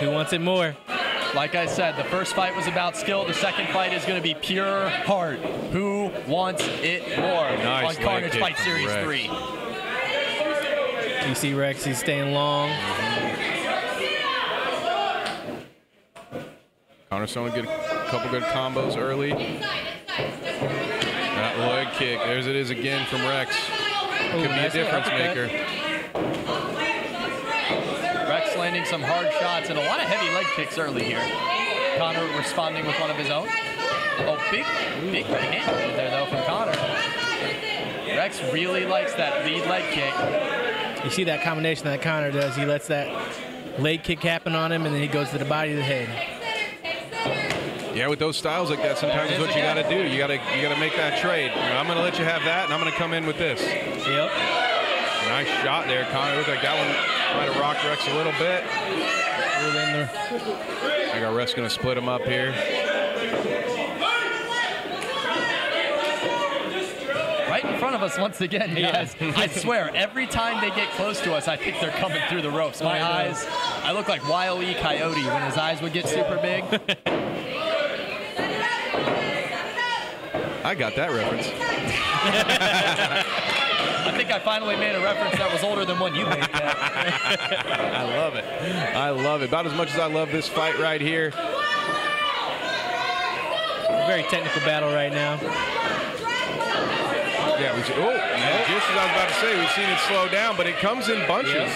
wants it more. Like I said, the first fight was about skill. The second fight is going to be pure heart. Who wants it more Nice on Carnage kick Fight Series Rex. 3? You see Rex, he's staying long. Connor's throwing a good, couple good combos early. That leg kick. There's it is again from Rex. Could be a nice little difference uppercut. maker. Rex landing some hard shots and a lot of heavy leg kicks early here. Connor responding with one of his own. Oh, big, big right hand there though from Connor. Rex really likes that lead leg kick. You see that combination that Connor does. He lets that leg kick happen on him, and then he goes to the body of the head. Yeah, with those styles like that, sometimes There it's it what is you got to do. You got to you got to make that trade. You know, I'm going to let you have that, and I'm going to come in with this. Yep. Nice shot there, Connor. Looked like that one might have rocked Rex a little bit. I got Rex going to split him up here. Right in front of us once again, guys. I swear, every time they get close to us, I think they're coming through the ropes. My I eyes, I look like Wile E. Coyote when his eyes would get super big. I got that reference. I think I finally made a reference that was older than one you made. I love it. I love it. About as much as I love this fight right here. Very technical battle right now. Yeah, we see. Oh, just as I was about to say, we've seen it slow down, but it comes in bunches.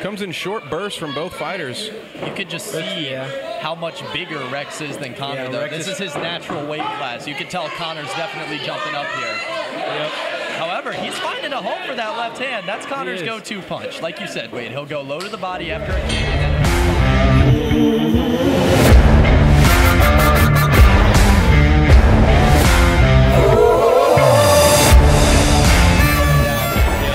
Comes in short bursts from both fighters. You could just see yeah. how much bigger Rex is than Connor, Yeah, though. Rex this is- is his natural weight class. You could tell Connor's definitely jumping up here. However, he's finding a home for that left hand. That's Connor's go-to punch. Like you said, Wade, he'll go low to the body after a kick and then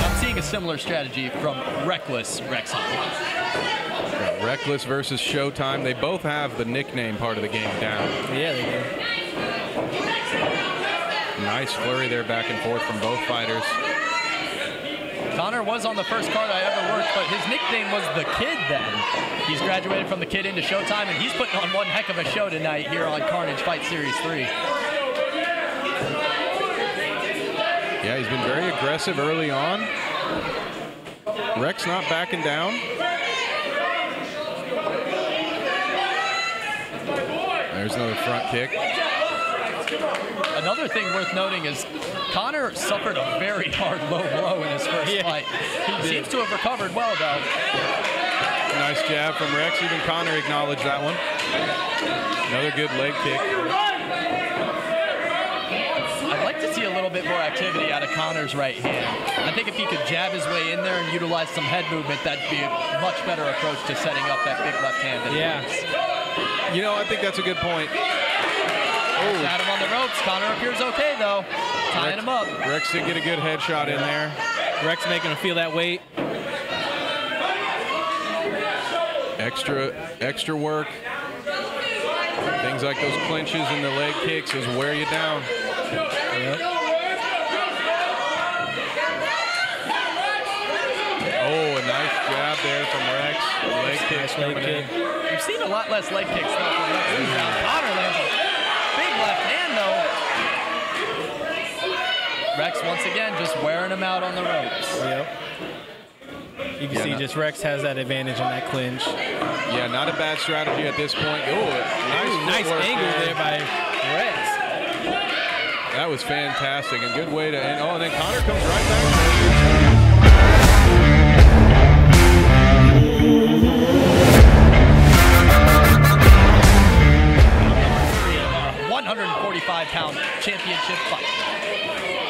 I'm seeing a similar strategy from Reckless Rex Hunt. Reckless versus Showtime. They both have the nickname part of the game down. Yeah, they do. Nice flurry there back and forth from both fighters. Connor was on the first card I ever worked, but his nickname was The Kid then. He's graduated from The Kid into Showtime, and he's putting on one heck of a show tonight here on Carnage Fight Series 3. Yeah, he's been very aggressive early on. Rex not backing down. There's another front kick. Another thing worth noting is Connor suffered a very hard low blow in his first fight. He seems to have recovered well, though. Nice jab from Rex. Even Connor acknowledged that one. Another good leg kick. I'd like to see a little bit more activity out of Connor's right hand. I think if he could jab his way in there and utilize some head movement, that'd be a much better approach to setting up that big left hand. than Yeah. is. You know, I think that's a good point. Got him on the ropes. Connor appears okay, though. Tying him up. Rex did get a good headshot in there. Rex making him feel that weight. Extra, extra work. Things like those clinches and the leg kicks is wear you down. Oh, a nice jab there from Rex. Leg kicks Nice leg coming in. kick. We've seen a lot less leg kicks though from Rex. Now Connor lands big left hand though. Rex once again just wearing him out on the ropes. Yep. You can Yeah, see no- just Rex has that advantage on that clinch. Yeah, not a bad strategy at this point. Oh, nice, Ooh, nice angle there by Rex. That was fantastic. A good way to end. Oh, and then Connor comes right back. 145 pound championship fight.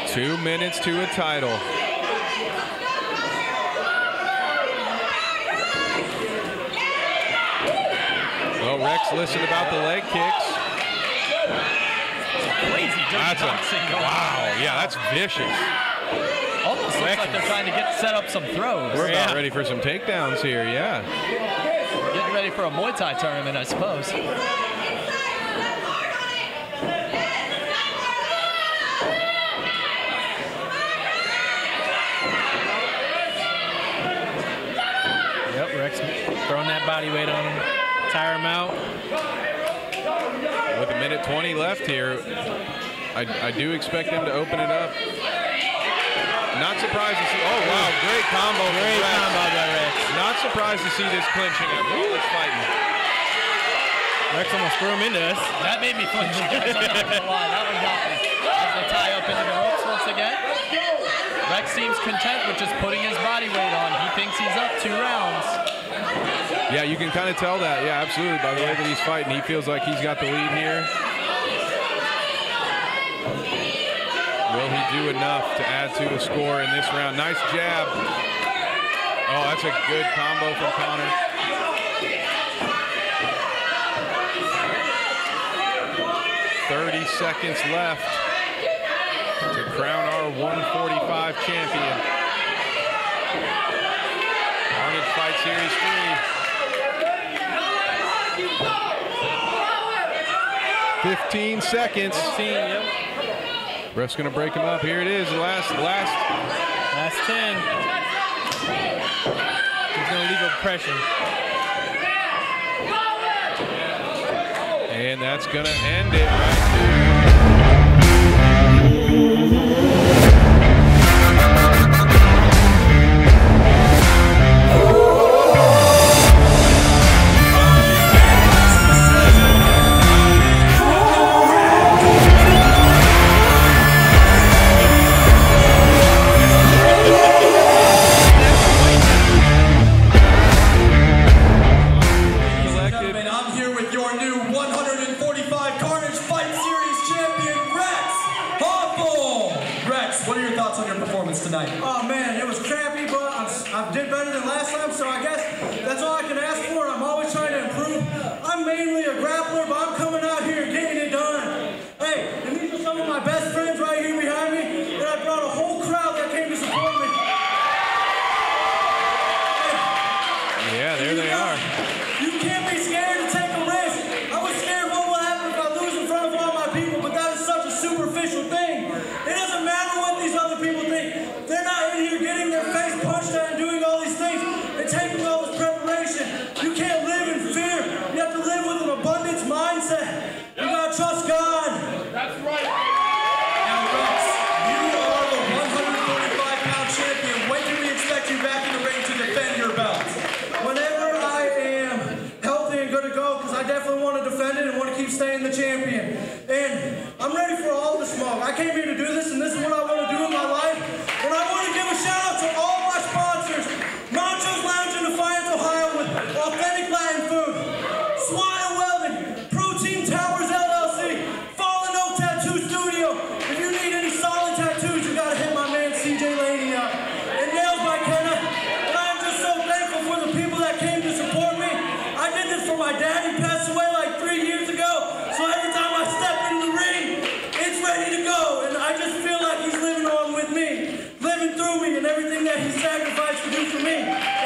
Two minutes to a title. Well, Rex listened about the leg kicks. Crazy That's a, going on. wow. Yeah, that's vicious. Almost looks like they're trying to get set up some throws. We're about ready for some takedowns here. Yeah. Getting ready for a Muay Thai tournament, I suppose. Yep, Rex throwing that body weight on him. tire him out. With a minute 20 left here, I, I do expect them to open it up. Not surprised to see. Oh wow, great combo. Great Rex. combo by Rex. Not surprised to see this clinching up. Ooh, it's fighting. Rex almost threw him into us. That made me flinch. guys. I'm not gonna lie. That one got me. As they tie up into the ropes once again. Rex seems content with just putting his body weight on. He thinks he's up two rounds. Yeah, you can kind of tell that. Yeah, absolutely. By the way that he's fighting, he feels like he's got the lead here. Will he do enough to add to the score in this round? Nice jab. Oh, that's a good combo from Connor. Thirty seconds left to crown our 145 champion. Fight Series 3. 15 seconds. 15, yep. Ref's gonna break him up. Here it is. Last, last. Last 10. He's to leave impression. And that's gonna end it right there. Came here to do this, everything that he sacrificed to do for me.